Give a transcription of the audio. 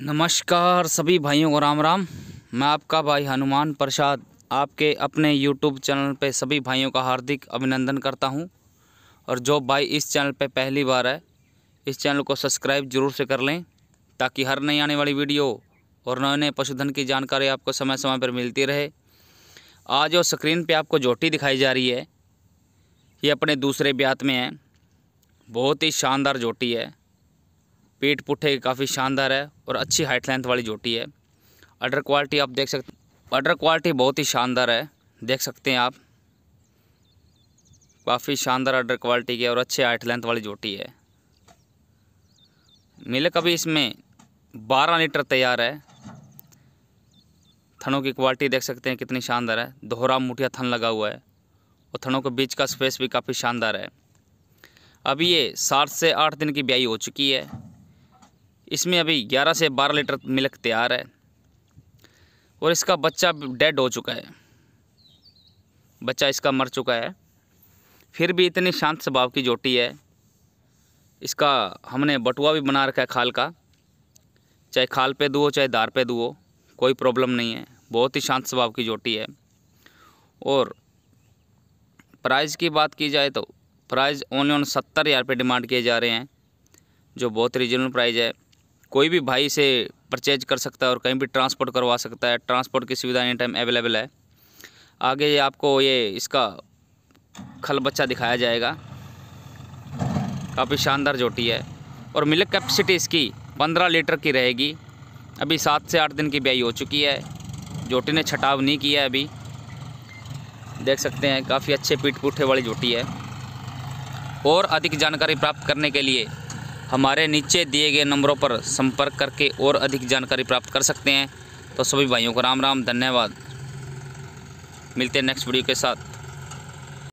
नमस्कार सभी भाइयों को राम राम। मैं आपका भाई हनुमान प्रसाद, आपके अपने यूट्यूब चैनल पे सभी भाइयों का हार्दिक अभिनंदन करता हूँ। और जो भाई इस चैनल पे पहली बार है, इस चैनल को सब्सक्राइब ज़रूर से कर लें, ताकि हर नई आने वाली वीडियो और नए नए पशुधन की जानकारी आपको समय समय पर मिलती रहे। आज जो स्क्रीन पर आपको जोटी दिखाई जा रही है, ये अपने दूसरे ब्यात में है। बहुत ही शानदार जोटी है। पीठ पुट्ठे काफ़ी शानदार है और अच्छी हाइट लेंथ वाली जोटी है। अडर क्वालिटी आप देख सकते अडर क्वालिटी बहुत ही शानदार है। देख सकते हैं आप। काफ़ी शानदार अडर क्वालिटी की और अच्छे हाइट लेंथ वाली जोटी है। मिल्क अभी इसमें 12 लीटर तैयार है। थनों की क्वालिटी देख सकते हैं कितनी शानदार है। दोहरा मुठिया थन लगा हुआ है और थनों के बीच का स्पेस भी काफ़ी शानदार है। अभी ये सात से आठ दिन की ब्याई हो चुकी है। इसमें अभी 11 से 12 लीटर मिल्क तैयार है और इसका बच्चा डेड हो चुका है। बच्चा इसका मर चुका है। फिर भी इतनी शांत स्वभाव की जोटी है। इसका हमने बटुआ भी बना रखा है खाल का। चाहे खाल पे दुओ चाहे दार पे दुओ कोई प्रॉब्लम नहीं है। बहुत ही शांत स्वभाव की जोटी है। और प्राइस की बात की जाए तो प्राइस ओनली ऑन सत्तर हज़ार रुपये डिमांड किए जा रहे हैं, जो बहुत रीजनल प्राइस है। कोई भी भाई से परचेज कर सकता है और कहीं भी ट्रांसपोर्ट करवा सकता है। ट्रांसपोर्ट की सुविधा एनी टाइम अवेलेबल है। आगे ये आपको ये इसका खल बच्चा दिखाया जाएगा। काफ़ी शानदार जोटी है। और मिल्क कैपेसिटी इसकी पंद्रह लीटर की रहेगी। अभी सात से आठ दिन की ब्याई हो चुकी है। जोटी ने छटाव नहीं किया है अभी। देख सकते हैं, काफ़ी अच्छे पीठ पुठे वाली जोटी है। और अधिक जानकारी प्राप्त करने के लिए हमारे नीचे दिए गए नंबरों पर संपर्क करके और अधिक जानकारी प्राप्त कर सकते हैं। तो सभी भाइयों को राम राम धन्यवाद। मिलते हैं नेक्स्ट वीडियो के साथ।